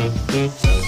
Don't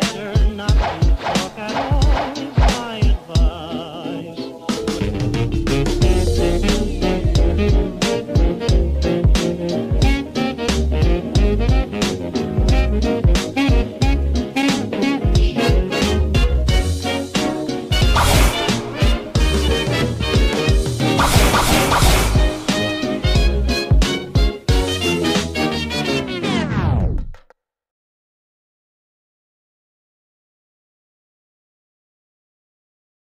better not